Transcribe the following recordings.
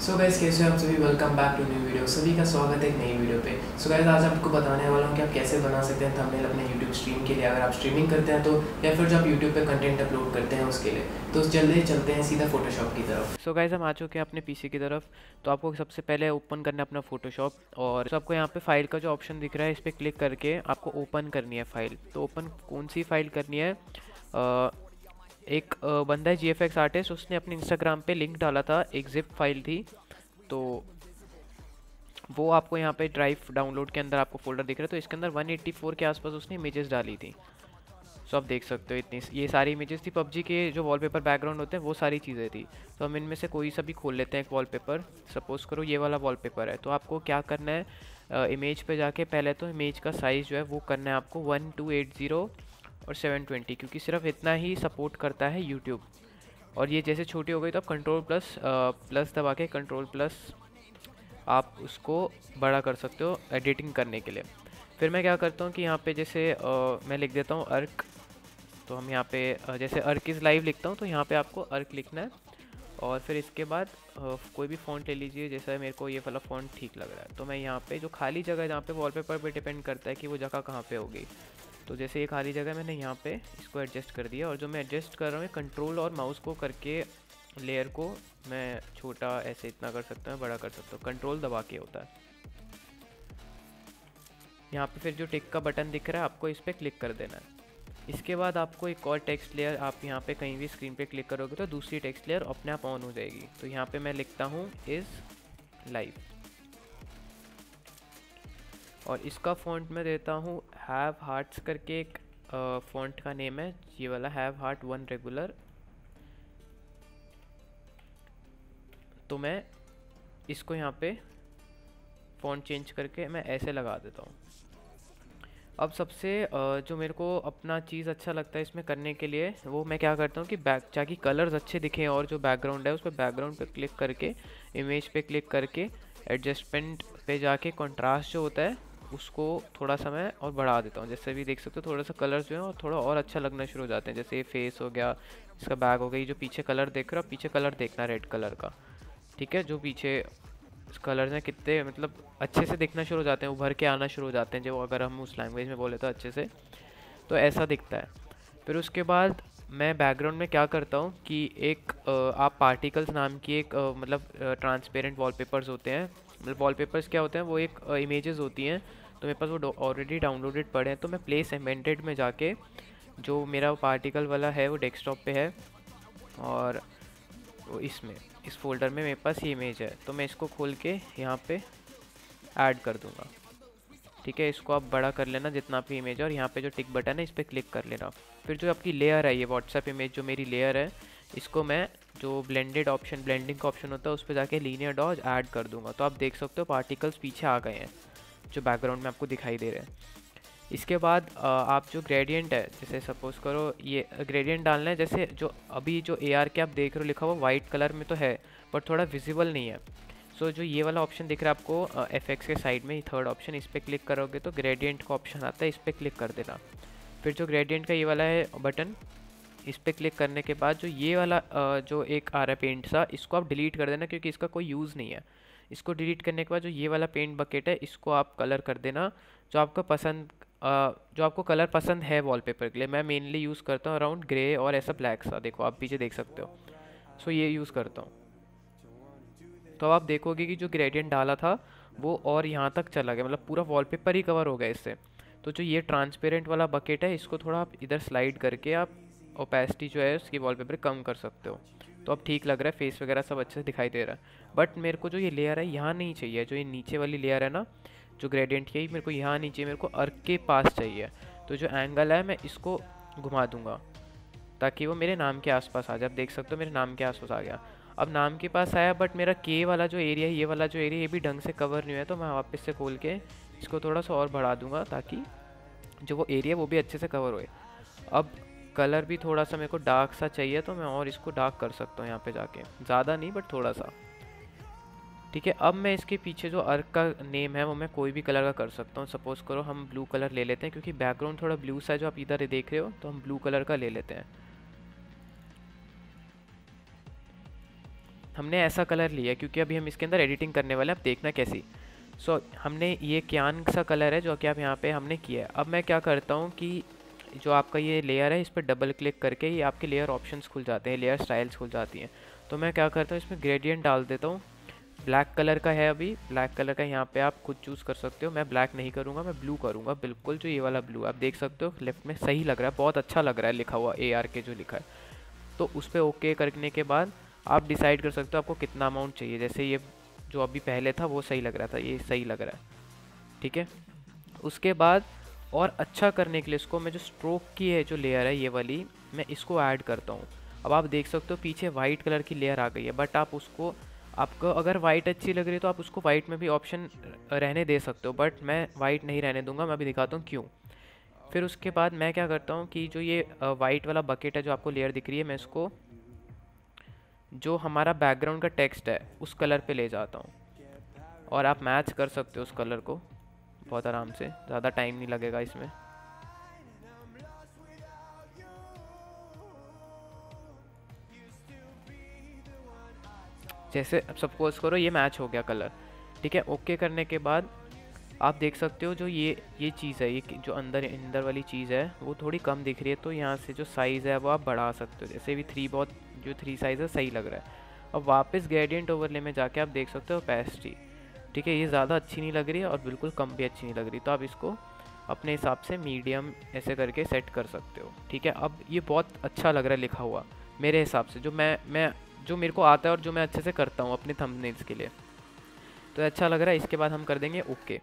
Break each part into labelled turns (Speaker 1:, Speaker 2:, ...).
Speaker 1: So guys कैसे हो आप सभी? Welcome back to new video सभी का स्वागत है एक नई वीडियो पे. सो so गाइस आज आपको बताने वाला हूँ कि आप कैसे बना सकते हैं थंबनेल अपने यूट्यूब स्ट्रीम के लिए. अगर आप स्ट्रीमिंग करते हैं तो या फिर जो आप यूट्यूब पे कंटेंट अपलोड करते हैं उसके लिए. तो जल्दी चलते हैं सीधा फोटोशॉप की तरफ़.
Speaker 2: सो so गाइज़ हम आ चुके हैं अपने पीसी की तरफ़. तो आपको सबसे पहले ओपन करना है अपना फोटोशॉप और तो आपको यहाँ पे फ़ाइल का जो ऑप्शन दिख रहा है, इस पर क्लिक करके आपको ओपन करनी है फ़ाइल तो ओपन कौन सी फ़ाइल करनी है? एक बंदा है जी आर्टिस्ट उसने अपने इंस्टाग्राम पे लिंक डाला था, एक जिप फ़ाइल थी। तो वो आपको यहाँ पे ड्राइव डाउनलोड के अंदर आपको फोल्डर दिख रहा है तो इसके अंदर 184 के आसपास उसने इमेजेस डाली थी। सो आप देख सकते हो इतनी ये सारी इमेजेस थी। पबजी के जो वॉलपेपर बैकग्राउंड होते हैं, वो सारी चीज़ें थी। तो हम इनमें से कोई सा भी खोल लेते हैं एक वॉलपेपर सपोज़ करो ये वाला वॉलपेपर है तो आपको क्या करना है इमेज पे जाके पहले तो इमेज का साइज़ जो है, वो करना है आपको वन टू एट ज़ीरो और सेवन ट्वेंटी क्योंकि सिर्फ़ इतना ही सपोर्ट करता है यूट्यूब और ये जैसे छोटी हो गई तो आप कंट्रोल प्लस प्लस दबा के कंट्रोल प्लस आप उसको बड़ा कर सकते हो एडिटिंग करने के लिए। फिर मैं क्या करता हूँ कि यहाँ पे जैसे आ, मैं लिख देता हूँ अर्क तो हम यहाँ पे जैसे अर्क इज़ लाइव लिखता हूँ तो यहाँ पे आपको अर्क लिखना है। और फिर इसके बाद कोई भी फ़ॉन्ट ले लीजिए जैसा मेरे को ये वाला फ़ॉन्ट ठीक लग रहा है। तो मैं यहाँ पे जो खाली जगह जहाँ पे वॉलपेपर पे डिपेंड करता है कि वो जगह कहाँ पे होगी तो जैसे ये खाली जगह मैंने यहाँ पे इसको एडजस्ट कर दिया और जो मैं एडजस्ट कर रहा हूँ कंट्रोल और माउस को करके लेयर को मैं छोटा ऐसे इतना कर सकता हूँ, बड़ा कर सकता हूँ। कंट्रोल दबा के होता है। यहाँ पे फिर जो टिक का बटन दिख रहा है, आपको इस पर क्लिक कर देना है। इसके बाद आपको एक और टेक्स्ट लेयर आप यहाँ पे कहीं भी स्क्रीन पे क्लिक करोगे तो दूसरी टेक्स्ट लेयर अपने आप ऑन हो जाएगी। तो यहाँ पे मैं लिखता हूँ इज़ लाइव और इसका फॉन्ट मैं देता हूँ हैव हार्ट्स करके एक फॉन्ट का नेम है, ये वाला हैव हार्ट वन रेगुलर तो मैं इसको यहाँ पे फ़ॉन्ट चेंज करके मैं ऐसे लगा देता हूँ। अब सबसे जो मेरे को अपना चीज़ अच्छा लगता है इसमें करने के लिए, वो मैं क्या करता हूँ कि बैक ताकि कलर्स अच्छे दिखें और जो बैकग्राउंड है, उस पर बैकग्राउंड पे क्लिक करके इमेज पे क्लिक करके एडजस्टमेंट पे जाके कंट्रास्ट जो होता है उसको थोड़ा सा मैं और बढ़ा देता हूँ। जैसे भी देख सकते हो थोड़ा सा कलर जो है और थोड़ा और अच्छा लगना शुरू हो जाते हैं। जैसे ये फेस हो गया, इसका बैग हो गया जो पीछे कलर देख रहे हो पीछे कलर देखना रेड कलर का। ठीक है? जो पीछे कलर्स हैं, कितने मतलब अच्छे से दिखना शुरू हो जाते हैं, उभर के आना शुरू हो जाते हैं जो अगर हम उस लैंग्वेज में बोले तो अच्छे से तो ऐसा दिखता है। फिर उसके बाद मैं बैकग्राउंड में क्या करता हूँ कि एक आप पार्टिकल्स नाम की एक मतलब ट्रांसपेरेंट वॉलपेपर्स होते हैं। मतलब वॉलपेपर्स क्या होते हैं? वो एक इमेजेस होती हैं तो मेरे पास वो ऑलरेडी डाउनलोडेड पड़े हैं तो मैं प्लेस एमेंटेड में जाके जो मेरा पार्टिकल वाला है, वो डेस्कटॉप पे है और इसमें, इस फोल्डर में मेरे पास ये इमेज है। तो मैं इसको खोल के यहाँ पे ऐड कर दूँगा। ठीक है, इसको आप बड़ा कर लेना जितना भी इमेज है और यहाँ पे जो टिक बटन है, इस पर क्लिक कर लेना। फिर जो आपकी लेयर है, ये व्हाट्सएप इमेज जो मेरी लेयर है, इसको मैं जो ब्लेंडेड ऑप्शन ब्लेंडिंग का ऑप्शन होता है, उस पर जाके लीनियर डॉज ऐड कर दूँगा। तो आप देख सकते हो पार्टिकल्स पीछे आ गए हैं। जो बैकग्राउंड में आपको दिखाई दे रहे हैं। इसके बाद आप जो ग्रेडियंट है जैसे सपोज़ करो ये ग्रेडियंट डालना है जैसे जो अभी जो ए आर के आप देख रहे हो लिखा हुआ वाइट कलर में तो है बट थोड़ा विजिबल नहीं है। सो so, जो ये वाला ऑप्शन दिख रहा है आपको एफ़ एक्स के साइड में थर्ड ऑप्शन इस पर क्लिक करोगे तो ग्रेडियंट का ऑप्शन आता है इस पर क्लिक कर देना। फिर जो ग्रेडियंट का ये वाला है बटन इस पर क्लिक करने के बाद जो ये वाला जो एक आ रहा है पेंट सा इसको आप डिलीट कर देना क्योंकि इसका कोई यूज़ नहीं है। इसको डिलीट करने के बाद जो ये वाला पेंट बकेट है, इसको आप कलर कर देना। जो आपका पसंद जो आपको कलर पसंद है वॉलपेपर के लिए, मैं मेनली यूज़ करता हूँ अराउंड ग्रे और ऐसा ब्लैक सा। देखो, आप पीछे देख सकते हो। सो ये यूज़ करता हूँ। तो आप देखोगे कि जो ग्रेडियंट डाला था, वो और यहाँ तक चला गया। मतलब पूरा वॉलपेपर ही कवर हो गया इससे। तो जो ये ट्रांसपेरेंट वाला बकेट है, इसको थोड़ा आप इधर स्लाइड करके आप ओपेसिटी जो है, उसकी वॉलपेपर कम कर सकते हो। तो अब ठीक लग रहा है फेस वगैरह सब अच्छे से दिखाई दे रहा है। बट मेरे को जो ये लेयर है, यहाँ नहीं चाहिए। जो ये नीचे वाली लेयर है ना, जो ग्रेडियंट की मेरे को यहाँ नहीं चाहिए। मेरे को अर्क के पास चाहिए। तो जो एंगल है, मैं इसको घुमा दूँगा, ताकि वो मेरे नाम के आसपास आ जाए। आप देख सकते हो, मेरे नाम के आसपास आ गया। अब नाम के पास आया बट मेरा के वाला जो एरिया है, ये वाला जो एरिया ये भी ढंग से कवर नहीं हुआ है तो मैं वापस से खोल के इसको थोड़ा सा और बढ़ा दूँगा, ताकि जो वो एरिया वो भी अच्छे से कवर होए। अब कलर भी थोड़ा सा मेरे को डार्क सा चाहिए तो मैं और इसको डार्क कर सकता हूँ यहाँ पे जाके। ज़्यादा नहीं बट थोड़ा सा। ठीक है अब मैं इसके पीछे जो अर्क का नेम है वो मैं कोई भी कलर का कर सकता हूँ। सपोज़ करो हम ब्लू कलर ले लेते हैं क्योंकि बैकग्राउंड थोड़ा ब्लू सा है जो आप इधर देख रहे हो तो हम ब्लू कलर का ले लेते हैं। हमने ऐसा कलर लिया क्योंकि अभी हम इसके अंदर एडिटिंग करने वाले हैं अब देखना कैसी। सो so, हमने ये क्यान सा कलर है जो कि आप यहाँ पे हमने किया है। अब मैं क्या करता हूँ कि जो आपका ये लेयर है, इस पर डबल क्लिक करके ये आपके लेयर ऑप्शंस खुल जाते हैं लेयर स्टाइल्स खुल जाती हैं। तो मैं क्या करता हूँ, इसमें ग्रेडियंट डाल देता हूँ। ब्लैक कलर का है अभी ब्लैक कलर का यहाँ पे आप खुद चूज़ कर सकते हो। मैं ब्लैक नहीं करूँगा, मैं ब्लू करूँगा, बिल्कुल जो ये वाला ब्लू आप देख सकते हो लेफ़्ट में सही लग रहा है, बहुत अच्छा लग रहा है लिखा हुआ ए आर के जो लिखा है। तो उस पर ओके करने के बाद आप डिसाइड कर सकते हो आपको कितना अमाउंट चाहिए। जैसे ये जो अभी पहले था, वो सही लग रहा था, ये सही लग रहा है। ठीक है? उसके बाद और अच्छा करने के लिए इसको मैं जो स्ट्रोक की है, जो लेयर है, ये वाली, मैं इसको ऐड करता हूँ। अब आप देख सकते हो पीछे वाइट कलर की लेयर आ गई है बट आप उसको, आपको अगर वाइट अच्छी लग रही है तो आप उसको वाइट में भी ऑप्शन रहने दे सकते हो बट मैं वाइट नहीं रहने दूँगा, मैं अभी दिखाता हूँ क्यों। फिर उसके बाद मैं क्या करता हूँ कि जो ये वाइट वाला बकेट है, जो आपको लेयर दिख रही है, मैं इसको, जो हमारा बैकग्राउंड का टेक्स्ट है, उस कलर पे ले जाता हूँ। और आप मैच कर सकते हो उस कलर को। बहुत आराम से। ज़्यादा टाइम नहीं लगेगा इसमें। जैसे अब सपोज़ करो, ये मैच हो गया कलर ठीक है ओके करने के बाद आप देख सकते हो जो ये ये चीज़ है, ये जो अंदर अंदर वाली चीज़ है, वो थोड़ी कम दिख रही है तो यहाँ से जो साइज़ है, वो आप बढ़ा सकते हो। जैसे भी थ्री बहुत, जो थ्री साइज़ है, सही लग रहा है। अब वापस ग्रेडियंट ओवरले में जाके आप देख सकते हो पैस्ट्री ठीक है, ये ज़्यादा अच्छी नहीं लग रही है और बिल्कुल कम भी अच्छी नहीं लग रही। तो आप इसको अपने हिसाब से मीडियम ऐसे करके सेट कर सकते हो, ठीक है? अब ये बहुत अच्छा लग रहा है लिखा हुआ, मेरे हिसाब से, जो मैं मैं, जो मेरे को आता है और जो मैं अच्छे से करता हूँ अपने थंबनेल्स के लिए। तो अच्छा लग रहा है, इसके बाद हम कर देंगे ओके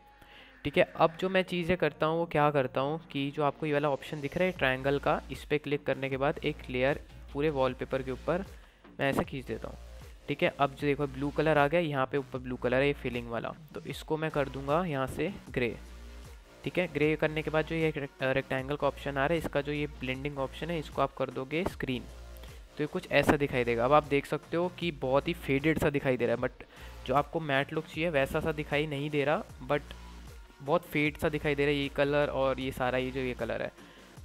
Speaker 2: ठीक है? अब जो मैं चीज़ें करता हूँ, वो क्या करता हूँ कि जो आपको ये वाला ऑप्शन दिख रहा है ट्रायंगल का, इस पर क्लिक करने के बाद एक लेयर पूरे वॉलपेपर के ऊपर मैं ऐसे खींच देता हूँ। ठीक है, अब जो देखो ब्लू कलर आ गया, यहाँ पे ऊपर ब्लू कलर है ये फिलिंग वाला। तो इसको मैं कर दूँगा यहाँ से ग्रे ठीक है ग्रे करने के बाद जो ये रेक्टेंगल का ऑप्शन आ रहा है, इसका जो ये ब्लेंडिंग ऑप्शन है, इसको आप कर दोगे स्क्रीन तो ये कुछ ऐसा दिखाई देगा। अब आप देख सकते हो कि बहुत ही फेडेड सा दिखाई दे रहा है बट जो आपको मैट लुक चाहिए, वैसा सा दिखाई नहीं दे रहा बट बहुत फेड सा दिखाई दे रहा है ये कलर और ये सारा ये जो ये कलर है।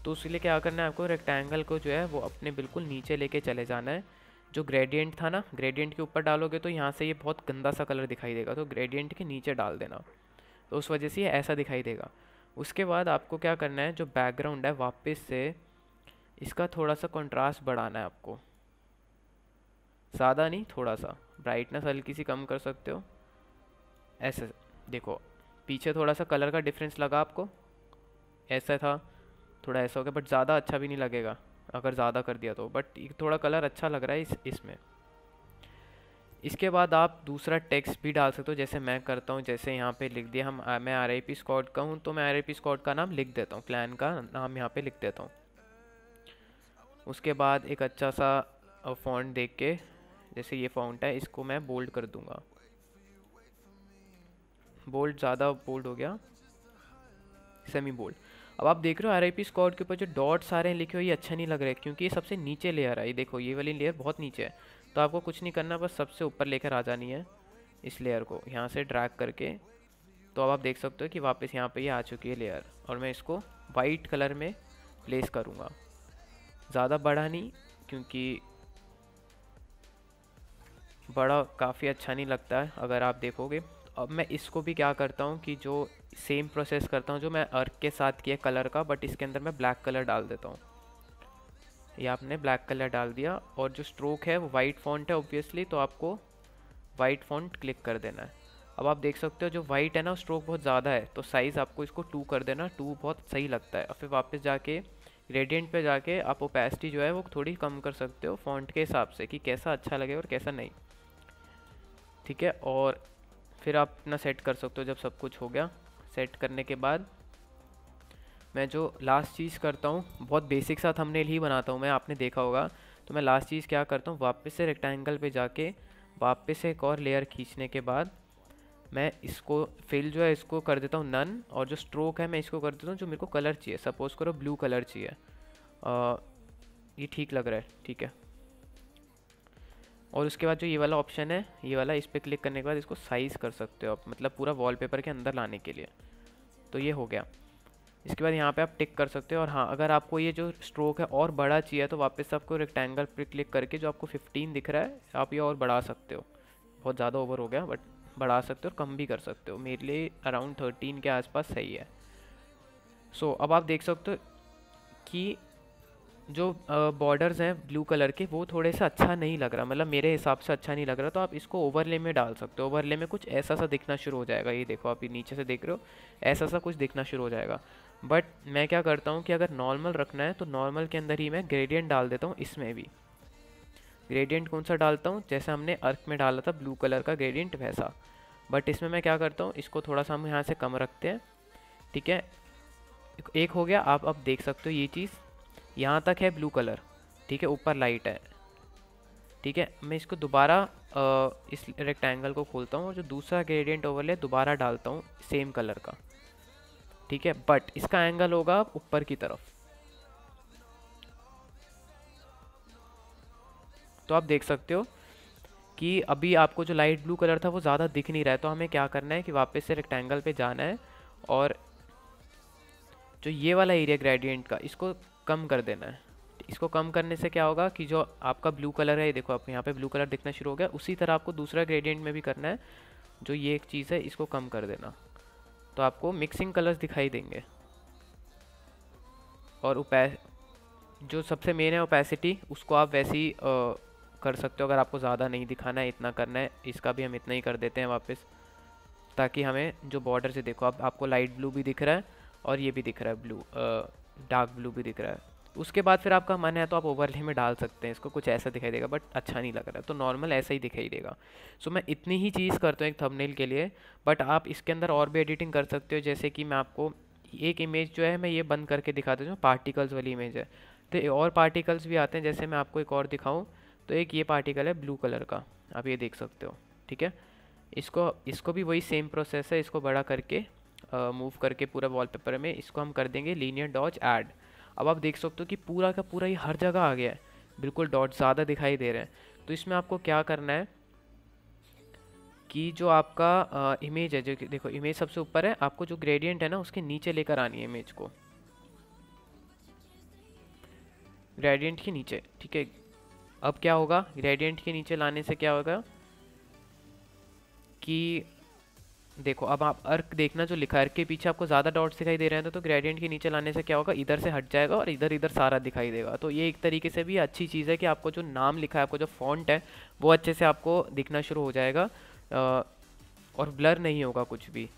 Speaker 2: तो उसके लिए क्या करना है आपको रेक्टेंगल को जो है वो अपने बिल्कुल नीचे लेके चले जाना है। जो ग्रेडियंट था ना ग्रेडियंट के ऊपर डालोगे तो यहाँ से ये बहुत गंदा सा कलर दिखाई देगा तो ग्रेडियंट के नीचे डाल देना। तो उस वजह से ये ऐसा दिखाई देगा। उसके बाद आपको क्या करना है, जो बैकग्राउंड है, वापस से इसका थोड़ा सा कंट्रास्ट बढ़ाना है आपको। ज़्यादा नहीं, थोड़ा सा। ब्राइटनेस हल्की सी कम कर सकते हो। ऐसे, देखो, पीछे थोड़ा सा कलर का डिफरेंस लगा आपको। ऐसा था। थोड़ा ऐसा हो गया बट ज़्यादा अच्छा भी नहीं लगेगा। अगर ज़्यादा कर दिया तो। बट थोड़ा कलर अच्छा लग रहा है इस, इसमें। इसके बाद आप दूसरा टेक्स्ट भी डाल सकते हो, जैसे मैं करता हूँ, जैसे यहाँ पे लिख दिया हम मैं आर आई पी स्कॉट का हूँ तो मैं आर आई पी स्कॉट का नाम लिख देता हूँ। क्लैन का नाम यहाँ पे लिख देता हूँ। उसके बाद एक अच्छा सा फॉन्ट देख के, जैसे ये फॉन्ट है, इसको मैं बोल्ड कर दूँगा। बोल्ड ज़्यादा बोल्ड हो गया। सेमी बोल्ड अब आप देख रहे हो आर आई स्कॉट के ऊपर जो डॉट्स आ रहे हैं, लिखे हुए, ये अच्छा नहीं लग रहा है क्योंकि ये सबसे नीचे लेयर है ये देखो, ये वाली लेयर बहुत नीचे है। तो आपको कुछ नहीं करना, बस सबसे ऊपर लेकर आ जानी है इस लेयर को, यहाँ से ड्रैग करके। तो अब आप देख सकते हो कि वापस यहाँ पे ये आ चुकी है लेयर और मैं इसको वाइट कलर में प्लेस करूँगा। ज़्यादा बड़ा नहीं, क्योंकि बड़ा काफ़ी अच्छा नहीं लगता है, अगर आप देखोगे। अब मैं इसको भी क्या करता हूँ कि जो सेम प्रोसेस करता हूँ जो मैं अर्क के साथ किया कलर का बट इसके अंदर मैं ब्लैक कलर डाल देता हूँ। ये आपने ब्लैक कलर डाल दिया और जो स्ट्रोक है वो वाइट फॉन्ट है ऑब्वियसली तो आपको वाइट फॉन्ट क्लिक कर देना है। अब आप देख सकते हो जो वाइट है ना स्ट्रोक बहुत ज़्यादा है तो साइज़ आपको इसको टू कर देना टू बहुत सही लगता है। और फिर वापस जाके ग्रेडियंट पे जाके आप ओपेसिटी जो है वो थोड़ी कम कर सकते हो फॉन्ट के हिसाब से कि कैसा अच्छा लगे और कैसा नहीं। ठीक है? और फिर आप अपना सेट कर सकते हो जब सब कुछ हो गया। सेट करने के बाद मैं जो लास्ट चीज़ करता हूँ, बहुत बेसिक सा थंबनेल ही बनाता हूँ, मैं आपने देखा होगा। तो मैं लास्ट चीज़ क्या करता हूँ, वापस से रेक्टेंगल पे जाके, वापस से एक और लेयर खींचने के बाद मैं इसको फिल जो है इसको कर देता हूँ नन और जो स्ट्रोक है मैं इसको कर देता हूँ जो मेरे को कलर चाहिए। सपोज़ करो ब्लू कलर चाहिए। ये ठीक लग रहा है, ठीक है। और उसके बाद जो ये वाला ऑप्शन है ये वाला इस पर क्लिक करने के बाद इसको साइज़ कर सकते हो आप मतलब पूरा वॉलपेपर के अंदर लाने के लिए। तो ये हो गया। इसके बाद यहाँ पे आप टिक कर सकते हो और हाँ अगर आपको ये जो स्ट्रोक है और बड़ा चाहिए तो वापस आपको रेक्टेंगल पर क्लिक करके जो आपको 15 दिख रहा है आप ये और बढ़ा सकते हो। बहुत ज़्यादा ओवर हो गया बट बढ़ा सकते हो और कम भी कर सकते हो। मेरे लिए अराउंड थर्टीन के आसपास सही है। सो so, अब आप देख सकते हो कि जो बॉर्डर्स हैं ब्लू कलर के, वो थोड़े से अच्छा नहीं लग रहा। मतलब मेरे हिसाब से अच्छा नहीं लग रहा तो आप इसको ओवरले में डाल सकते हो। ओवरले में कुछ ऐसा सा दिखना शुरू हो जाएगा। ये देखो, आप ये नीचे से देख रहे हो, ऐसा सा कुछ दिखना शुरू हो जाएगा। बट मैं क्या करता हूँ कि अगर नॉर्मल रखना है तो नॉर्मल के अंदर ही मैं ग्रेडियंट डाल देता हूँ इसमें भी। ग्रेडियंट कौन सा डालता हूँ? जैसे हमने अर्थ में डाला था ब्लू कलर का ग्रेडियंट वैसा। बट इसमें मैं क्या करता हूँ, इसको थोड़ा सा हम यहाँ से कम रखते हैं। ठीक है? एक हो गया, आप अब देख सकते हो ये चीज़। यहाँ तक है ब्लू कलर, ठीक है, ऊपर लाइट है। ठीक है, मैं इसको दोबारा इस रेक्टेंगल को खोलता हूँ और जो दूसरा ग्रेडियंट ओवरले दोबारा डालता हूँ सेम कलर का। ठीक है बट इसका एंगल होगा ऊपर की तरफ़। तो आप देख सकते हो कि अभी आपको जो लाइट ब्लू कलर था, वो ज़्यादा दिख नहीं रहा है। तो हमें क्या करना है कि वापस से रेक्टेंगल पे जाना है और जो ये वाला एरिया ग्रेडियंट का, इसको कम कर देना है। इसको कम करने से क्या होगा कि जो आपका ब्लू कलर है, ये देखो आप यहाँ पे ब्लू कलर दिखना शुरू हो गया, उसी तरह आपको दूसरा ग्रेडियंट में भी करना है, जो ये एक चीज़ है, इसको कम कर देना। तो आपको मिक्सिंग कलर्स दिखाई देंगे। और उपै जो सबसे मेन है ओपेसिटी उसको आप वैसी कर सकते हो, अगर आपको ज़्यादा नहीं दिखाना है, इतना करना है, इसका भी हम इतना ही कर देते हैं वापस, ताकि हमें जो बॉर्डर से देखो आप आपको लाइट ब्लू भी दिख रहा है, और ये भी दिख रहा है ब्लू डार्क ब्लू भी दिख रहा है। उसके बाद फिर आपका मन है तो आप ओवरले में डाल सकते हैं इसको कुछ ऐसा दिखाई देगा बट अच्छा नहीं लग रहा है। तो नॉर्मल ऐसा ही दिखाई देगा। सो so, मैं इतनी ही चीज़ करता हूँ एक थंबनेल के लिए बट आप इसके अंदर और भी एडिटिंग कर सकते हो जैसे कि मैं आपको एक इमेज जो है मैं ये बंद करके दिखा देता हूँ पार्टिकल्स वाली इमेज है। तो और पार्टिकल्स भी आते हैं जैसे मैं आपको एक और दिखाऊँ तो एक ये पार्टिकल है ब्लू कलर का आप ये देख सकते हो ठीक है? इसको इसको भी वही सेम प्रोसेस है इसको बड़ा करके मूव करके पूरा वॉलपेपर में, इसको हम कर देंगे लीनियर डॉज ऐड अब आप देख सकते हो कि पूरा का पूरा ये हर जगह आ गया है। बिल्कुल डॉट ज़्यादा दिखाई दे रहे हैं। तो इसमें आपको क्या करना है कि जो आपका इमेज है, जो देखो इमेज सबसे ऊपर है, आपको जो ग्रेडियंट है ना, उसके नीचे लेकर आनी है इमेज को। ग्रेडियंट के नीचे, ठीक है? अब क्या होगा? ग्रेडियंट के नीचे लाने से क्या होगा कि देखो अब आप अर्क देखना जो लिखा है अर्क के पीछे आपको ज़्यादा डॉट्स दिखाई दे रहे हैं तो, तो ग्रेडियंट के नीचे लाने से क्या होगा? इधर से हट जाएगा और इधर इधर सारा दिखाई देगा। तो ये एक तरीके से भी अच्छी चीज़ है कि आपको जो नाम लिखा है आपको जो फॉन्ट है वो अच्छे से आपको दिखना शुरू हो जाएगा और ब्लर नहीं होगा कुछ भी।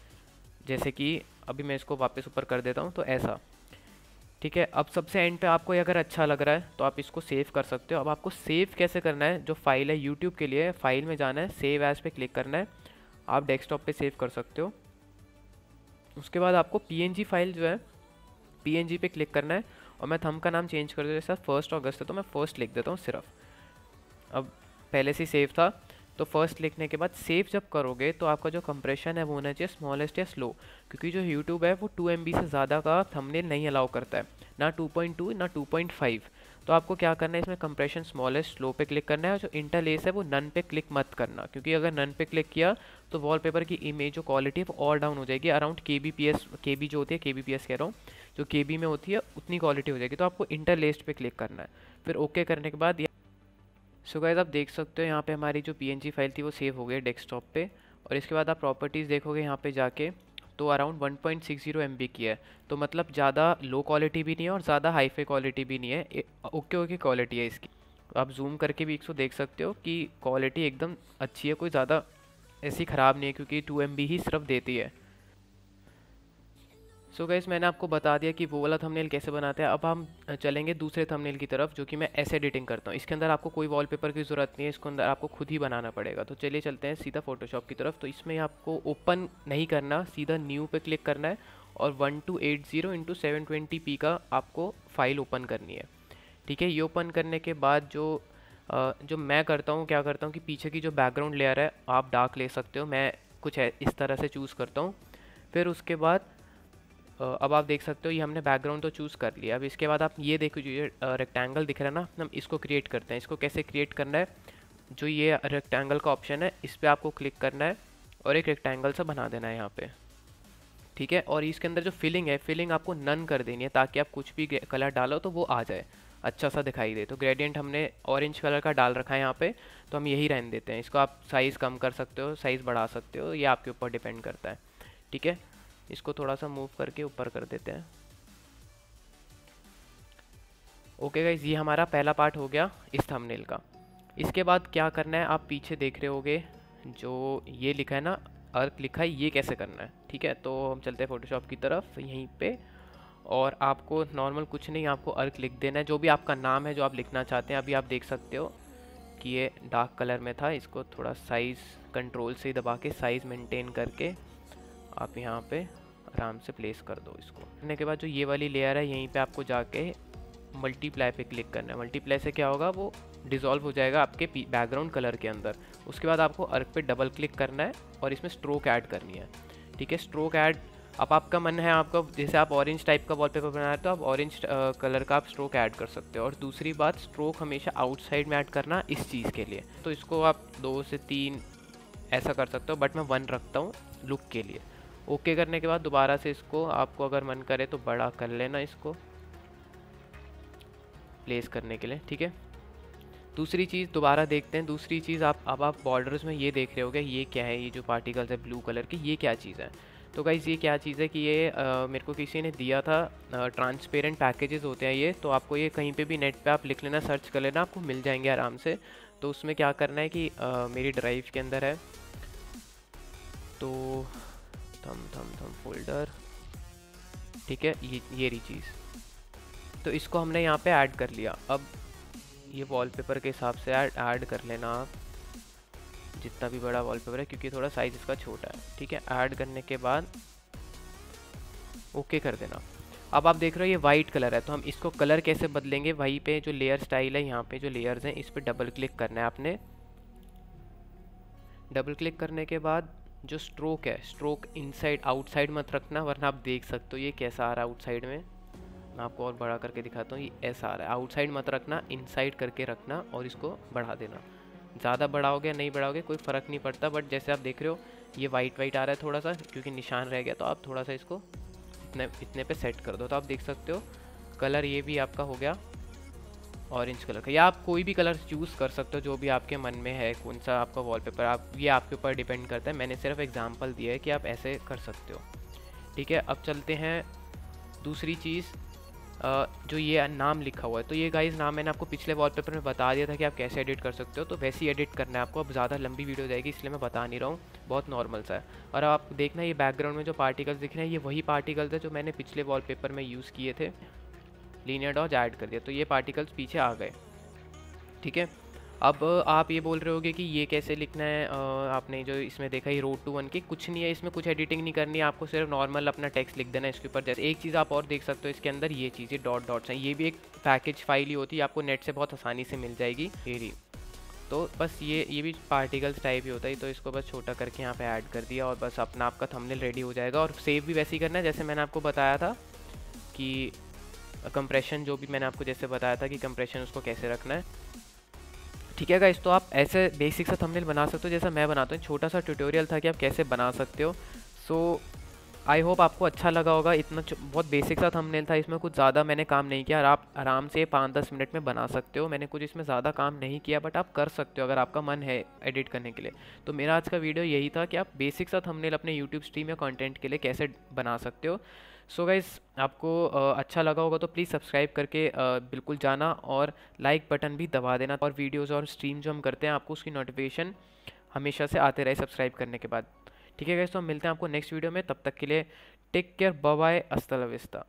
Speaker 2: जैसे कि अभी मैं इसको वापस ऊपर कर देता हूँ तो ऐसा। ठीक है अब सबसे एंड पे आपको अगर अच्छा लग रहा है तो आप इसको सेव कर सकते हो। अब आपको सेव कैसे करना है जो फ़ाइल है यूट्यूब के लिए फ़ाइल में जाना है सेव एज पे क्लिक करना है। आप डेस्कटॉप पे सेव कर सकते हो। उसके बाद आपको पीएनजी फ़ाइल जो है पीएनजी पे क्लिक करना है। और मैं थम का नाम चेंज कर देता जैसा फ़र्स्ट अगस्त है तो मैं फ़र्स्ट लिख देता हूँ सिर्फ़। अब पहले से सेव था तो फ़र्स्ट लिखने के बाद सेव जब करोगे तो आपका जो कंप्रेशन है, वो होना चाहिए स्मॉलेस्ट या स्लो क्योंकि जो यूट्यूब है, वो टू एम से ज़्यादा का थंबनेल नहीं अलाउ करता है। ना 2.2 ना 2.5 तो आपको क्या करना है, इसमें कंप्रेशन स्मॉलेस्ट स्लो पे क्लिक करना है और जो इंटरलेस है वो नन पे क्लिक मत करना, क्योंकि अगर नन पे क्लिक किया तो वॉलपेपर की इमेज जो क्वालिटी है वो और डाउन हो जाएगी। Around K B P S K B जो होती है के बी पी एस कह रहा हूँ, जो के बी में होती है, उतनी क्वालिटी हो जाएगी। तो आपको इंटरलेस्ड पे क्लिक करना है। फिर ओके okay करने के बाद सो गाइज़ आप देख सकते हो यहाँ पे हमारी जो पीएनजी फ़ाइल थी वो सेव हो गई डेस्कटॉप पे। और इसके बाद आप प्रॉपर्टीज़ देखोगे यहाँ पे जाके। तो अराउंड 1.60 पॉइंट की है। तो मतलब ज़्यादा लो क्वालिटी भी नहीं है और ज़्यादा हाई फाई क्वालिटी भी नहीं है। ओके ओके क्वालिटी है इसकी। तो आप जूम करके भी इसको देख सकते हो कि क्वालिटी एकदम अच्छी है, कोई ज़्यादा ऐसी ख़राब नहीं है, क्योंकि टू एम ही सिर्फ़ देती है। सो so गैस मैंने आपको बता दिया कि वो वाला थंबनेल कैसे बनाते हैं। अब हम चलेंगे दूसरे थंबनेल की तरफ़, जो कि मैं ऐसे एडिटिंग करता हूँ। इसके अंदर आपको कोई वॉलपेपर की ज़रूरत नहीं है, इसके अंदर आपको खुद ही बनाना पड़ेगा। तो चलिए चलते हैं सीधा फोटोशॉप की तरफ़। तो इसमें आपको ओपन नहीं करना, सीधा न्यू पे क्लिक करना है और one two eight zero into seven twenty P का आपको फ़ाइल ओपन करनी है। ठीक है, ये ओपन करने के बाद जो जो मैं करता हूँ, क्या करता हूँ कि पीछे की जो बैकग्राउंड लेयर है, आप डार्क ले सकते हो। मैं कुछ इस तरह से चूज़ करता हूँ। फिर उसके बाद अब आप देख सकते हो, ये हमने बैकग्राउंड तो चूज़ कर लिया। अब इसके बाद आप ये देखो जो ये रेक्टेंगल दिख रहा है ना, हम इसको क्रिएट करते हैं। इसको कैसे क्रिएट करना है? जो ये रेक्टेंगल का ऑप्शन है, इस पर आपको क्लिक करना है और एक रेक्टेंगल सा बना देना है यहाँ पे। ठीक है? और इसके अंदर जो फिलिंग है फिलिंग आपको नन कर देनी है, ताकि आप कुछ भी कलर डालो तो वो आ जाए। अच्छा सा दिखाई दे। तो ग्रेडियंट हमने ऑरेंज कलर का डाल रखा है यहाँ पे तो हम यही रहने देते हैं। इसको आप साइज़ कम कर सकते हो साइज़ बढ़ा सकते हो, ये आपके ऊपर डिपेंड करता है। ठीक है? इसको थोड़ा सा मूव करके ऊपर कर देते हैं। ओके गाइज़ ये हमारा पहला पार्ट हो गया इस थंबनेल का। इसके बाद क्या करना है, आप पीछे देख रहे होगे जो ये लिखा है ना अर्क लिखा है, ये कैसे करना है, ठीक है? तो हम चलते हैं फ़ोटोशॉप की तरफ़, यहीं पे। और आपको नॉर्मल कुछ नहीं, आपको अर्क लिख देना है। जो भी आपका नाम है, जो आप लिखना चाहते हैं, अभी आप देख सकते हो कि ये डार्क कलर में था। इसको थोड़ा साइज़ कंट्रोल से दबा के साइज़ मेंटेन करके आप यहाँ पे आराम से प्लेस कर दो इसको। करने के बाद जो ये वाली लेयर है, यहीं पे आपको जाके मल्टीप्लाई पे क्लिक करना है। मल्टीप्लाई से क्या होगा? वो डिज़ोल्व हो जाएगा आपके बैकग्राउंड कलर के अंदर। उसके बाद आपको अर्क पे डबल क्लिक करना है और इसमें स्ट्रोक ऐड करनी है। ठीक है? स्ट्रोक ऐड अब आपका मन है आपका, जैसे आप ऑरेंज टाइप का वॉलपेपर बना रहे तो आप ऑरेंज कलर का आप स्ट्रोक ऐड कर सकते हो। और दूसरी बात स्ट्रोक हमेशा आउटसाइड में ऐड करना इस चीज़ के लिए। तो इसको आप दो से तीन ऐसा कर सकते हो बट मैं वन रखता हूँ लुक के लिए। ओके करने के बाद दोबारा से इसको आपको अगर मन करे तो बड़ा कर लेना इसको। प्लेस करने के लिए ठीक है? दूसरी चीज़ दोबारा देखते हैं। दूसरी चीज़ आप अब आप बॉर्डर्स में ये देख रहे होगे ये क्या है? ये जो पार्टिकल्स है ब्लू कलर की ये क्या चीज़ है? तो गाइज़ ये क्या चीज़ है कि ये आ, मेरे को किसी ने दिया था ट्रांसपेरेंट पैकेजेस होते हैं ये तो आपको ये कहीं पे भी नेट पे आप लिख लेना सर्च कर लेना आपको मिल जाएँगे आराम से। तो उसमें क्या करना है कि आ, मेरी ड्राइव के अंदर है। तो थम थम थम फोल्डर ठीक है, ये ये रही चीज़। तो इसको हमने यहाँ पे ऐड कर लिया। अब ये वॉलपेपर के हिसाब से ऐड ऐड कर लेना। आप जितना भी बड़ा वॉलपेपर है, क्योंकि थोड़ा साइज़ इसका छोटा है। ठीक है ऐड करने के बाद ओके कर देना। अब आप देख रहे हो ये वाइट कलर है तो हम इसको कलर कैसे बदलेंगे? वहीं पे जो लेयर स्टाइल है, यहाँ पे जो लेयर्स हैं, इस पर डबल क्लिक करना है आपने। डबल क्लिक करने के बाद जो स्ट्रोक है स्ट्रोक इनसाइड आउटसाइड मत रखना, वरना आप देख सकते हो ये कैसा आ रहा है आउटसाइड में। मैं आपको और बड़ा करके दिखाता हूँ, ये ऐसा आ रहा है। आउटसाइड मत रखना इनसाइड करके रखना और इसको बढ़ा देना। ज़्यादा बढ़ाओगे नहीं बढ़ाओगे, कोई फ़र्क नहीं पड़ता बट जैसे आप देख रहे हो, ये वाइट वाइट आ रहा है थोड़ा सा क्योंकि निशान रह गया तो आप थोड़ा सा इसको इतने इतने पे सेट कर दो। तो आप देख सकते हो कलर ये भी आपका हो गया ऑरेंज कलर का। या आप कोई भी कलर चूज़ कर सकते हो, जो भी आपके मन में है, कौन सा आपका वॉलपेपर आप, ये आपके ऊपर डिपेंड करता है। मैंने सिर्फ़ एग्जांपल दिया है कि आप ऐसे कर सकते हो। ठीक है, अब चलते हैं दूसरी चीज़ जो ये नाम लिखा हुआ है। तो ये गाइस नाम मैंने आपको पिछले वॉलपेपर में बता दिया था कि आप कैसे एडिट कर सकते हो। तो वैसे ही एडिट करना है आपको। अब ज़्यादा लंबी वीडियो जाएगी, इसलिए मैं बता नहीं रहा हूँ। बहुत नॉर्मल सा है। और आप देखना, ये बैकग्राउंड में जो पार्टिकल्स दिख रहे हैं, ये वही पार्टिकल्स है जो मैंने पिछले वॉलपेपर में यूज़ किए थे। लीनियर डॉज ऐड कर दिया तो ये पार्टिकल्स पीछे आ गए। ठीक है? अब आप ये बोल रहे होगे कि ये कैसे लिखना है? आपने जो इसमें देखा ही रोड टू वन की, कुछ नहीं है इसमें, कुछ एडिटिंग नहीं करनी है, आपको सिर्फ़ नॉर्मल अपना टेक्स्ट लिख देना है इसके ऊपर। जैसे एक चीज़ आप और देख सकते हो, इसके अंदर ये चीज़ें डॉट डॉट्स हैं। ये भी एक पैकेज फ़ाइल ही होती है, आपको नेट से बहुत आसानी से मिल जाएगी। ये तो बस ये ये भी पार्टिकल्स टाइप ही होता है तो इसको बस छोटा करके यहाँ पे ऐड कर दिया और बस अपना आपका थंबनेल रेडी हो जाएगा। और सेव भी वैसे ही करना है, जैसे मैंने आपको बताया था कि कंप्रेशन जो भी मैंने आपको जैसे बताया था कि कंप्रेशन उसको कैसे रखना है। ठीक है गाइस तो आप ऐसे बेसिक सा थंबनेल बना सकते हो जैसा मैं बनाता हूँ। छोटा सा ट्यूटोरियल था कि आप कैसे बना सकते हो। सो आई होप आपको अच्छा लगा होगा। इतना बहुत बेसिक सा थंबनेल था इसमें, कुछ ज़्यादा मैंने काम नहीं किया। और आप आराम से पाँच दस मिनट में बना सकते हो। मैंने कुछ इसमें ज़्यादा काम नहीं किया बट आप कर सकते हो अगर आपका मन है एडिट करने के लिए। तो मेरा आज का वीडियो यही था कि आप बेसिक सा थंबनेल अपने यूट्यूब स्ट्रीम या कॉन्टेंट के लिए कैसे बना सकते हो। सो so गाइज़ आपको अच्छा लगा होगा तो प्लीज़ सब्सक्राइब करके बिल्कुल जाना और लाइक बटन भी दबा देना और वीडियोज़ और स्ट्रीम जो हम करते हैं, आपको उसकी नोटिफिकेशन हमेशा से आते रहे सब्सक्राइब करने के बाद। ठीक है गाइज़ तो हम मिलते हैं आपको नेक्स्ट वीडियो में, तब तक के लिए टेक केयर बाय अस्तलविस्ता